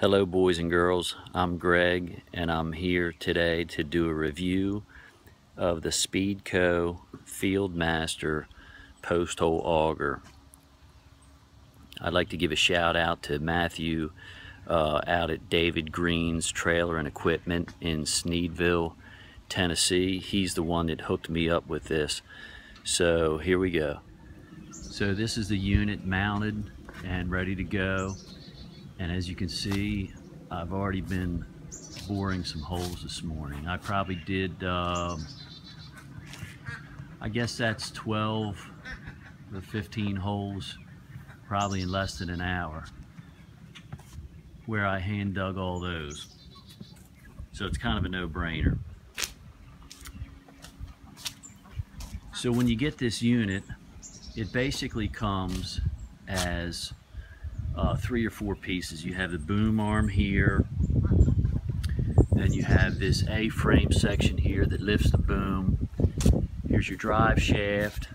Hello boys and girls, I'm Greg and I'm here today to do a review of the Speedco Fieldmaster post hole auger. I'd like to give a shout out to Matthew uh, out at David Green's Trailer and Equipment in Sneedville, Tennessee. He's the one that hooked me up with this. So here we go. So this is the unit mounted and ready to go. And as you can see, I've already been boring some holes this morning. I probably did, um, I guess that's 12 or 15 holes, probably in less than an hour, where I hand dug all those. So it's kind of a no-brainer. So when you get this unit, it basically comes as uh, three or four pieces. You have the boom arm here, then you have this A-frame section here that lifts the boom. Here's your drive shaft,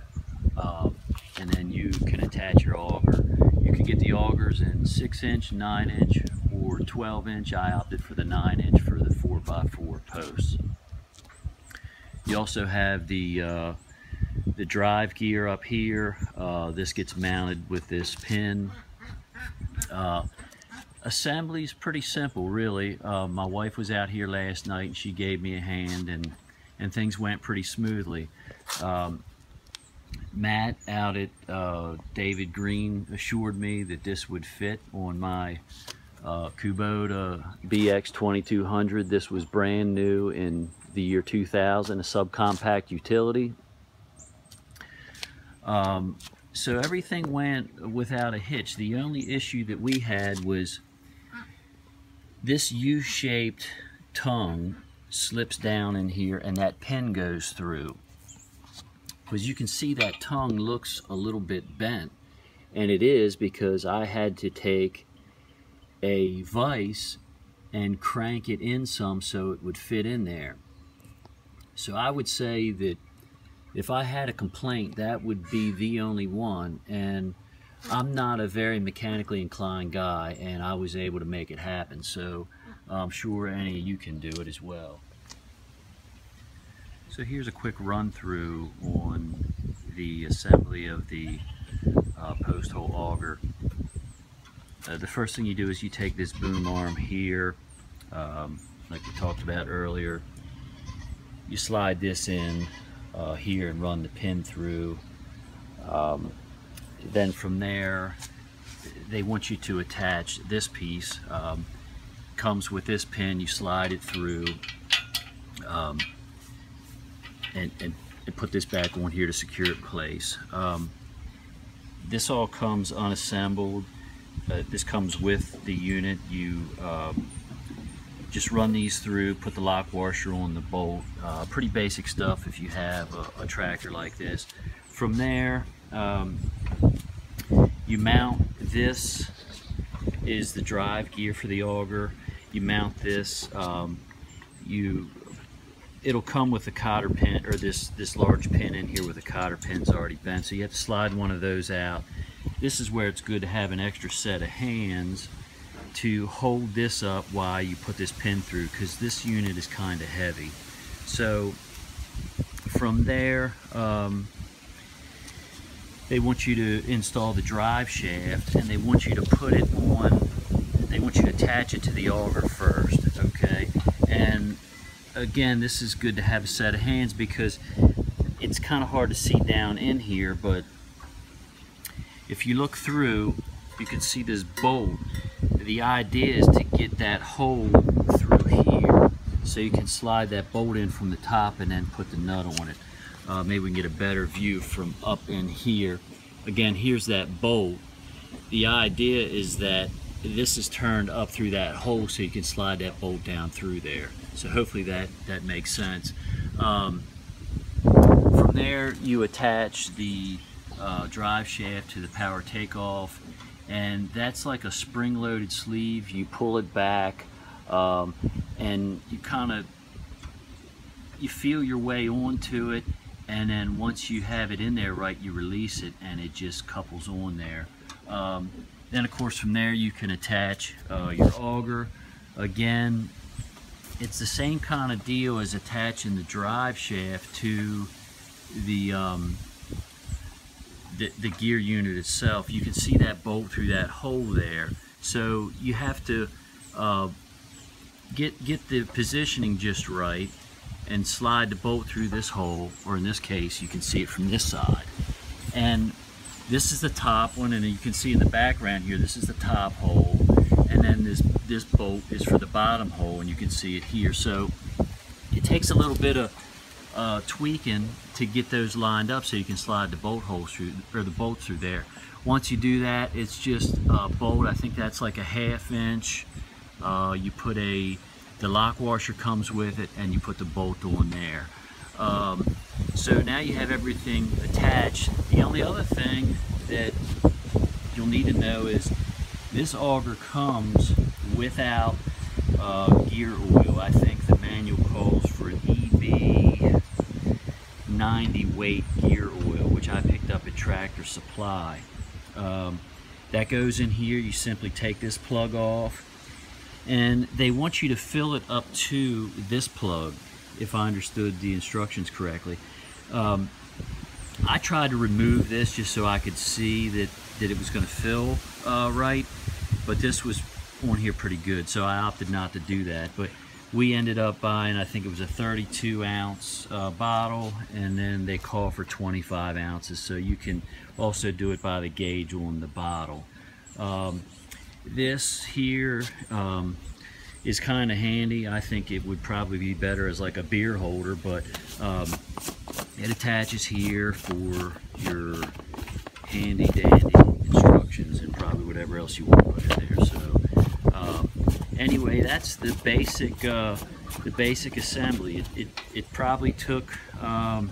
um, and then you can attach your auger. You can get the augers in 6 inch, 9 inch, or 12 inch. I opted for the 9 inch for the 4x4 posts. You also have the uh, the drive gear up here. Uh, this gets mounted with this pin. Uh, assembly is pretty simple, really. Uh, my wife was out here last night and she gave me a hand and, and things went pretty smoothly. Um, Matt out at uh, David Green assured me that this would fit on my uh, Kubota BX 2200. This was brand new in the year 2000, a subcompact utility. Um, so everything went without a hitch. The only issue that we had was this U-shaped tongue slips down in here and that pin goes through. Because you can see that tongue looks a little bit bent. And it is because I had to take a vise and crank it in some so it would fit in there. So I would say that if I had a complaint, that would be the only one. And I'm not a very mechanically inclined guy, and I was able to make it happen. So I'm sure any of you can do it as well. So here's a quick run through on the assembly of the uh, post hole auger. Uh, the first thing you do is you take this boom arm here, um, like we talked about earlier. You slide this in uh, here and run the pin through. Um, then from there, they want you to attach this piece. Um, comes with this pin, you slide it through um, and, and, and, put this back on here to secure it in place. Um, this all comes unassembled. Uh, this comes with the unit. You um, just run these through, put the lock washer on the bolt. Uh, pretty basic stuff if you have a, a tractor like this. From there, um, you mount this is the drive gear for the auger. You mount this, um, you it'll come with a cotter pin or this this large pin in here with the cotter pins already bent so you have to slide one of those out this is where it's good to have an extra set of hands to hold this up while you put this pin through because this unit is kind of heavy. So from there, um, they want you to install the drive shaft and they want you to put it on, they want you to attach it to the auger first, okay? And again, this is good to have a set of hands because it's kind of hard to see down in here, but if you look through, you can see this bolt the idea is to get that hole through here so you can slide that bolt in from the top and then put the nut on it. Uh, maybe we can get a better view from up in here. Again, here's that bolt. The idea is that this is turned up through that hole so you can slide that bolt down through there. So hopefully that, that makes sense. Um, from there, you attach the uh, drive shaft to the power takeoff and that's like a spring-loaded sleeve. You pull it back um, and you kind of you feel your way onto it and then once you have it in there right you release it and it just couples on there. Um, then of course from there you can attach uh, your auger. Again, it's the same kind of deal as attaching the drive shaft to the, um, the, the gear unit itself. You can see that bolt through that hole there. So you have to uh, get get the positioning just right and slide the bolt through this hole, or in this case, you can see it from this side. And this is the top one, and you can see in the background here, this is the top hole, and then this, this bolt is for the bottom hole, and you can see it here. So it takes a little bit of uh, tweaking to get those lined up so you can slide the bolt holes through, or the bolt through there. Once you do that, it's just a bolt, I think that's like a half inch. Uh, you put a the lock washer comes with it and you put the bolt on there. Um, so now you have everything attached. The only other thing that you'll need to know is this auger comes without uh, gear oil. I think the manual calls for an EP 90 weight gear oil, which I picked up at Tractor Supply. Um, that goes in here. You simply take this plug off and they want you to fill it up to this plug if I understood the instructions correctly um, I tried to remove this just so I could see that that it was going to fill uh, right but this was on here pretty good so I opted not to do that but we ended up buying I think it was a 32 ounce uh, bottle and then they call for 25 ounces so you can also do it by the gauge on the bottle um, this here um, is kind of handy. I think it would probably be better as like a beer holder, but um, it attaches here for your handy dandy instructions and probably whatever else you want to put in there. So anyway, that's the basic uh, the basic assembly. It, it, it probably took um,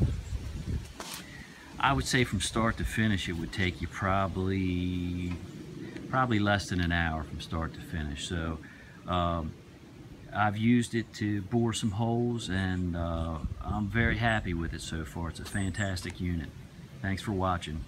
I would say from start to finish it would take you probably probably less than an hour from start to finish. So um, I've used it to bore some holes and uh, I'm very happy with it so far. It's a fantastic unit. Thanks for watching.